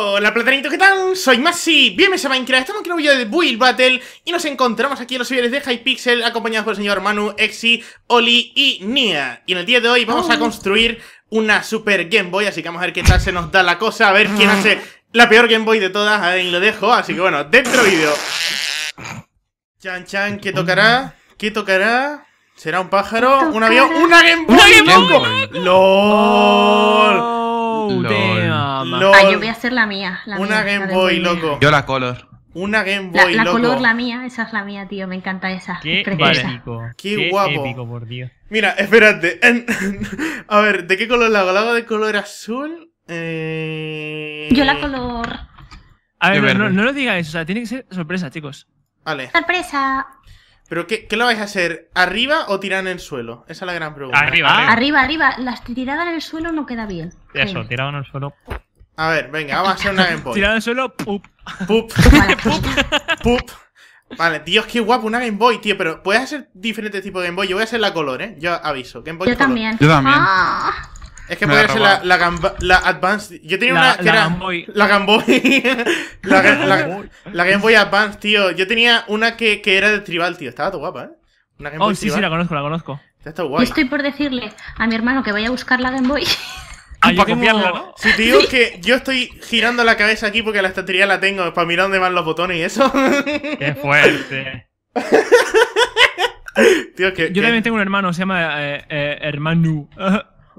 Hola platanito, ¿qué tal? Soy Masi, bienvenidos a Minecraft, estamos en un vídeo de Build Battle Y nos encontramos aquí en los servidores de Hypixel Acompañados por el señor Manu, Exi, Oli y Nia Y en el día de hoy vamos a construir una Super Game Boy Así que vamos a ver qué tal se nos da la cosa A ver quién hace la peor Game Boy de todas Ahí lo dejo, así que bueno, dentro vídeo Chan chan, ¿qué tocará? ¿Qué tocará? ¿Será un pájaro? ¿Un avión? ¡Una Game Boy! ¡Una Game Boy! ¡LOL! LOL. damn. LOL. Ah, yo voy a hacer la mía. La Una mía, Game la Boy, mía. loco. Yo la color. Una Game La, Boy, la loco. color, la mía, esa es la mía, tío. Me encanta esa. Qué es épico. Qué guapo. épico, por Dios. Mira, espérate. En- A ver, ¿de qué color la hago? ¿La hago de color azul? Eh... Yo la color. A Qué ver, no, lo digáis, o sea, tiene que ser sorpresa, chicos. Vale. ¡Sorpresa! ¿Pero qué, qué lo vais a hacer? ¿Arriba o tirar en el suelo? Esa es la gran pregunta. Arriba, Ah. arriba. Arriba, arriba. La tirada en el suelo no queda bien. Eso, Sí. tirado en el suelo. A ver, venga, vamos a hacer una Game Boy. Tirado en el suelo, ¡pup! Pup, pues, pup. Vale, Dios, qué guapo, una Game Boy, tío. Pero puedes hacer diferentes tipos de Game Boy. Yo voy a hacer la color, ¿eh? Yo aviso. Game Boy yo color. también. Yo también. Ah, Es que Me podría la ser la, la, Gamba- la Advanced. Yo tenía La- una que la era. Game Boy. La Game Boy. la, la- Boy. la Game Boy Advance, tío. Yo tenía una que, que era de tribal, tío. Estaba todo guapa, ¿eh? Una Game Oh, Boy sí, sí, tribal. la conozco, la conozco. Está yo guay. estoy por decirle a mi hermano que vaya a buscar la Game Boy. Ah, yo Para copiarla, ¿no? Si te digo que yo estoy girando la cabeza aquí porque la estantería la tengo para mirar dónde van los botones y eso. Qué fuerte. tío, que. Yo que- también tengo un hermano, se llama eh, eh, Hermanu.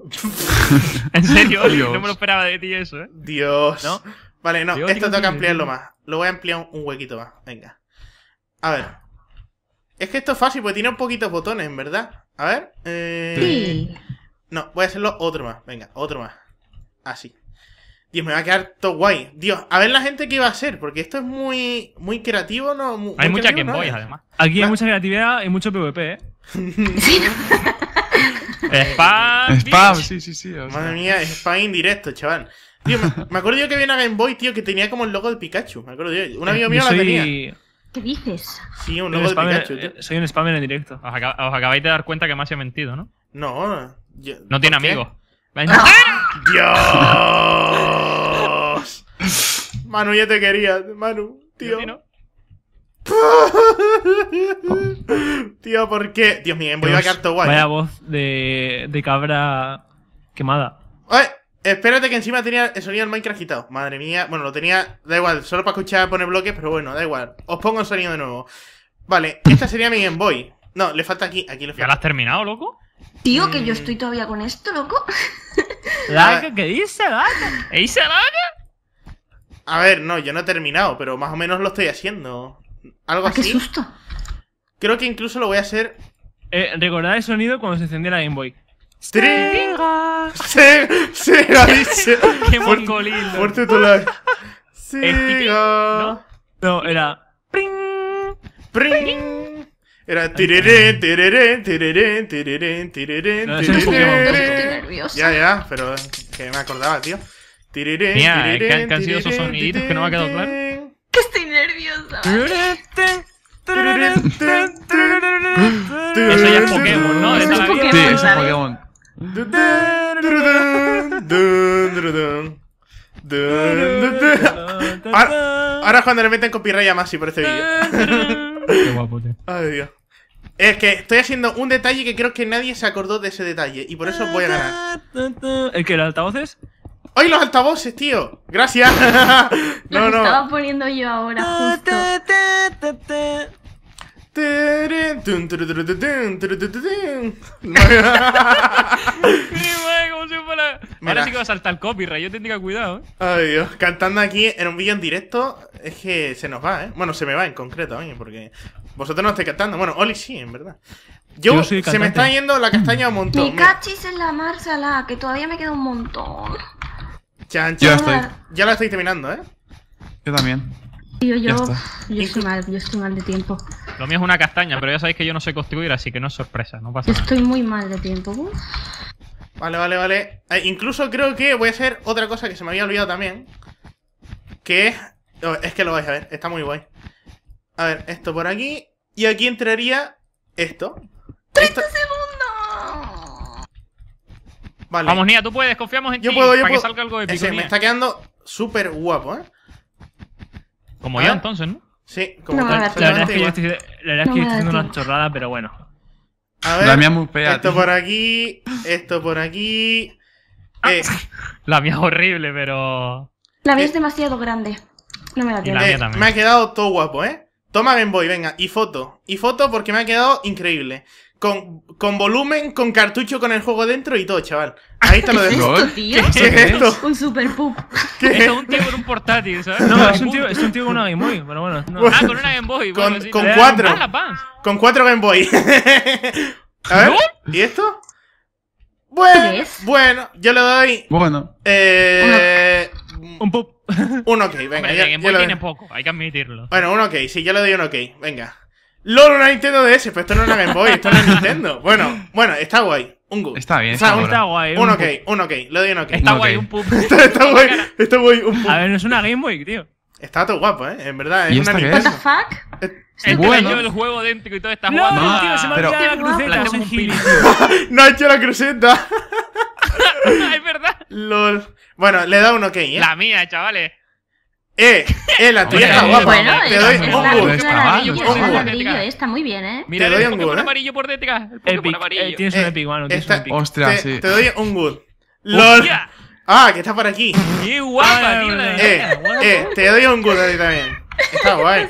en serio, Dios. no me lo esperaba de ti eso, ¿eh? Dios. ¿No? Vale, no, Dios, esto tengo que ampliarlo Dios. más. Lo voy a ampliar un, huequito más. Venga. A ver. Es que esto es fácil porque tiene poquitos botones, en verdad. A ver. Eh... Sí. No, voy a hacerlo otro más. Venga, otro más. Así. Dios, me va a quedar todo guay. Dios, a ver la gente qué va a hacer, porque esto es muy muy creativo, ¿no? Mu- Hay muy muchas creativo, Game ¿no? Boys, además. Aquí hay mucha creatividad y mucho PvP, ¿eh? Spam. Spam, sí, sí, sí. o sea. Madre mía, spam indirecto, chaval. Tío, me, me acuerdo yo que había una Game Boy, tío, que tenía como el logo de Pikachu. Me acuerdo yo. Un amigo mío Yo la soy- tenía. ¿Qué dices? Sí, un soy un logo de Pikachu, tío. eh, Soy un spammer en directo. Os, acab- os acabáis de dar cuenta que me ha mentido, ¿no? No, yo- No tiene amigos. ¡Dios! Manu, ya te quería, Manu, tío. ¿no? tío, ¿por qué? Dios mío, voy a quedar todo guay. Vaya voz de, de cabra quemada. Oye, espérate que encima tenía el sonido del Minecraft quitado. Madre mía. Bueno, lo tenía, da igual, solo para escuchar poner bloques, pero bueno, da igual. Os pongo el sonido de nuevo. Vale, esta sería mi Game Boy. No, le falta aquí, aquí le ¿Ya lo falta. has terminado, loco? Tío, que yo Mm. estoy todavía con esto, loco. Laga, ¿qué dice, Laga? ¿Qué dice, Laga? A ver, no, yo no he terminado, pero más o menos lo estoy haciendo. Algo Ah, qué así. susto. Creo que incluso lo voy a hacer. Eh, recordad el sonido cuando se encendía la Game Boy. ¡Trin! Se, se ha dicho. ¡Qué loco. Fuerte tu like. Siga. ¿no? No, era. ¡Pring! Pring. Era ese es Estoy Pokémon. tirerén. nerviosa. Ya, ya, pero que me acordaba, tío. Tirerén, Mía, tirerén, ¿qué han- qué han sido esos soniditos que no me ha quedado claro? Que estoy nerviosa. Eso ya es Pokémon, ¿no? Eso es. Pokémon. Sí, es. Ahora, ahora es cuando le meten copyright a Masi por este vídeo. Qué guapo, tío. Ay, Dios. Es que estoy haciendo un detalle que creo que nadie se acordó de ese detalle. Y por eso voy a ganar. ¿El que? ¿Los altavoces? ¡Ay, los altavoces, tío! ¡Gracias! no, Los no. estaba poniendo yo ahora, justo. Mi. Ahora sí que va a saltar el copyright, yo tendría cuidado, ¿eh? Ay, Dios. Cantando aquí en un vídeo en directo es que se nos va, ¿eh? Bueno, se me va en concreto mí, porque vosotros no estáis cantando. Bueno, Oli sí, en verdad. Yo, Yo se me está yendo la castaña un montón. Mira. cachis en la marsala, que todavía me queda un montón. Chan, Ya chan. estoy. Ya la estoy terminando, ¿eh? Yo también. Tío, yo, yo estoy mal, yo estoy mal de tiempo. Lo mío es una castaña, pero ya sabéis que yo no sé construir, así que no es sorpresa, no pasa Yo nada. estoy muy mal de tiempo. Uf. Vale, vale, vale. Eh, incluso creo que voy a hacer otra cosa que se me había olvidado también. Que es... oh, es que lo vais a ver, está muy guay. A ver, esto por aquí. Y aquí entraría esto. Esto- ¡Segundo! Vale. Vamos, Nia, tú puedes, confiamos en Yo ti. puedo, yo para puedo. que salga algo épico, Ese, me está quedando súper guapo, ¿eh? Como A yo entonces, ¿no? Sí, como No tal, La verdad es que yo estoy, la verdad es que estoy haciendo una chorrada, pero bueno. A ver, La mía muy fea, esto tío. por aquí, esto por aquí. Eh, La mía es horrible, pero. La mía Eh. es demasiado grande. No me da Y tiempo. la mía eh, también. me ha quedado todo guapo, ¿eh? Toma Game Boy, venga, y foto. Y foto porque me ha quedado increíble. Con, con volumen, con cartucho con el juego dentro y todo, chaval. Ahí te lo ¿Qué es dejo. ¿Lol? esto, tío? ¿Qué es esto? Un super pup. ¿Qué es? un tío con un portátil, ¿sabes? No, es un tío, es un tío con una Game Boy, pero bueno. no. Bueno. Ah, con una Game Boy. Con- bueno, sí. con cuatro. Ah. Con cuatro Game Boy. A ver, ¿No? ¿y esto? Bueno, ¿Qué es? bueno, yo le doy. Bueno, Eh. Un pop. Un ok, venga. Hombre, de Game yo Boy le doy- tiene poco, hay que admitirlo. Bueno, un ok, sí, yo le doy un ok, venga. LOL, una Nintendo DS, pues esto no es una Game Boy, esto no es Nintendo. Bueno, bueno, está guay. Un good. está bien. O sea, está un-. Está guay. Un un ok, un ok, le doy un ok. Está Un guay, un pup. Está, está guay, está guay, un A ver, no es una Game Boy, tío. Está todo guapo, eh, en verdad, ¿Y es una qué What the Nintendo. fuck? El Bueno. el juego dentro y todo está No, jugando. no, tío, se me ha pero- olvidado la cruceta, soy gil. No ha hecho la cruceta. es verdad. LOL. Bueno, le da un ok, eh. La mía, chavales. Eh, eh, la tuya está eh, guapa. Bueno, Te doy un es Está eh, muy bien, ¿eh? Mira Te doy un gol, ¿eh? amarillo por detrás. El Epic. amarillo. Eh, tienes Eh, un Epic, mano. Tienes esta- un Epic. Ostras, Te, sí. te doy un good. LOL. Ah, que está por aquí. ¡Qué guapa, tío! Eh, eh, te doy un good a ti también. Está guay. No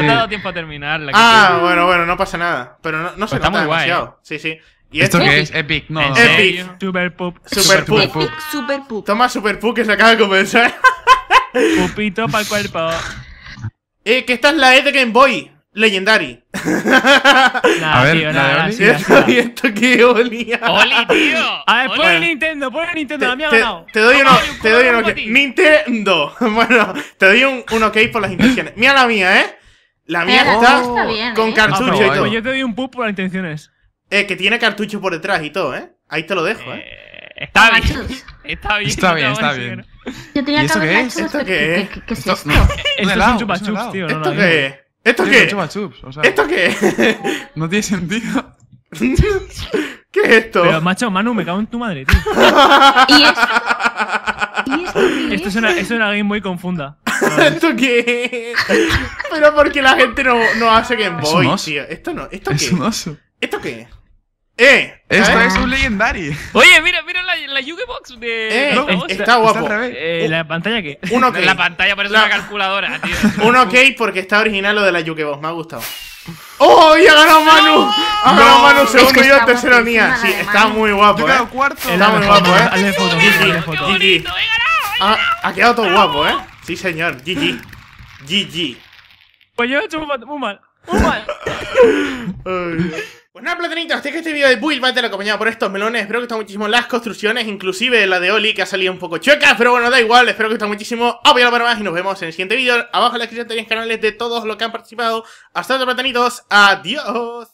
te Eh. ha dado tiempo a terminarla. Ah, bueno, bueno, no pasa nada. Pero no, no se Pues está nota demasiado. Sí, sí. ¿Y ¿Esto esto? qué es? Epic, no. ¿En no. Epic. Super Pup. Super. Epic Super Pup. Toma Super Pup que se acaba de comenzar. Pupito para el cuerpo. eh, que esta es la E de Game Boy. Legendary. Nah, A ver, tío, nada, Oli. sí, ¿Y esto, qué olía? ¡Oli, tío! Ah, Bueno. pues, Pon el Nintendo, pon el Nintendo, la mía ha te, ganado. te doy uno, un te doy para ok. Nintendo. Bueno, te doy un, un ok por las intenciones. Mira la mía, ¿eh? La mía está bien, con ¿eh? Ah, cartucho pero y todo. Yo te doy un pup por las intenciones. Eh, que tiene cartucho por detrás y todo, ¿eh? Ahí te lo dejo, ¿eh? Eh, está bien. Está bien. Está bien, está bien. Yo tenía ¿Y que esto qué es? hecho ¿Esto después. qué es? ¿Qué, qué es Esto- esto? no. Esto es un es chupa chups, tío. ¿Esto qué es? ¿Esto qué es? chupa chups, o sea, ¿Esto qué es? no tiene sentido. ¿Qué es esto? Pero, macho, Manu, me cago en tu madre, tío. ¿Y esto? ¿Y esto qué Esto es una, es una Game Boy confunda. ¿Esto qué es? Pero porque la gente no, no hace Game Es Boy, un oso. tío. Esto no, ¿esto Es qué? un oso. ¿Esto qué es? ¡Eh! Esto ¿sabes? es un legendary. Oye, mira, mira la, la Yugi-Box de. Eh, No, está guapo. revés. Eh, ¿La pantalla qué? Un ok. La pantalla parece La- una calculadora, tío. Un ok porque está original lo de la Yukebox, me ha gustado. ¡Oh! ¡Y ha ganado Manu! Ha ganado No. Manu Es que segundo y yo está tercero Nia. la Sí, está Manu. muy Yo guapo, he quedado eh. cuarto. Está muy guapo, eh. Hazle foto, GG, hazle foto. GG. Ha, ha quedado todo guapo, eh. Sí, señor. GG. GG. Pues yo he hecho muy mal, muy mal. Ay. Pues platanitos, hasta que este vídeo de Build Battle acompañado por estos melones. Espero que os muchísimo las construcciones, inclusive la de Oli, que ha salido un poco chueca, pero bueno, da igual. Espero que os muchísimo. Apoyalo para más y nos vemos en el siguiente vídeo. Abajo en la descripción tenéis canales de todos los que han participado. Hasta luego, platanitos. Adiós.